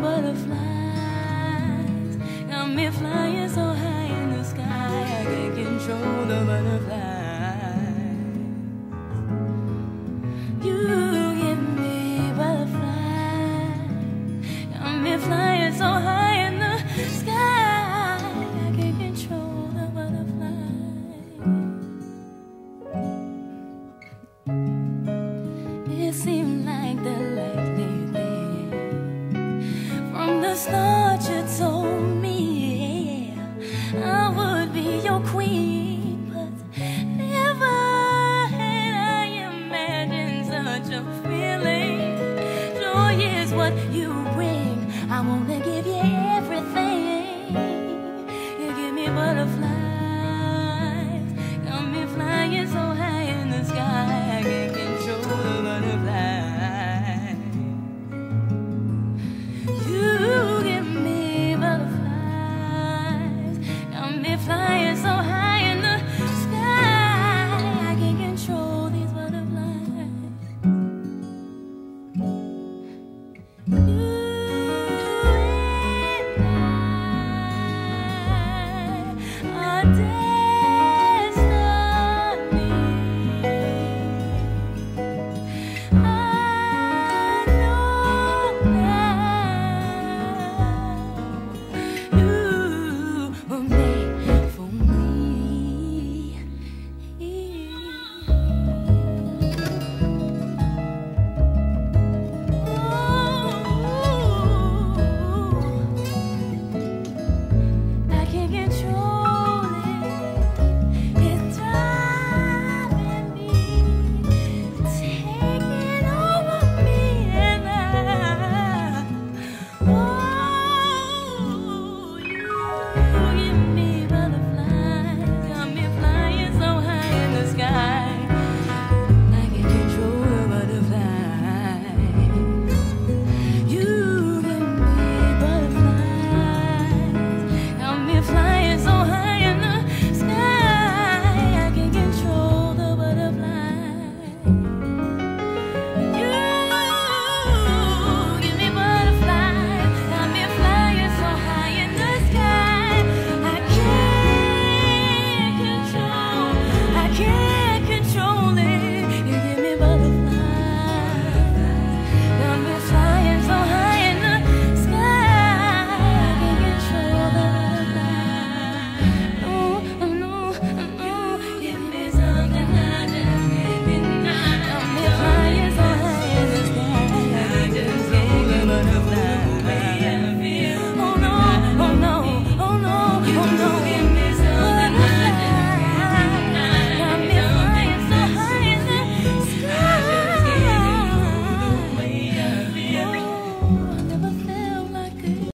butterflies. The you told me I would be your queen, but never had I imagined such a feeling. Joy is what you bring. I wanna give.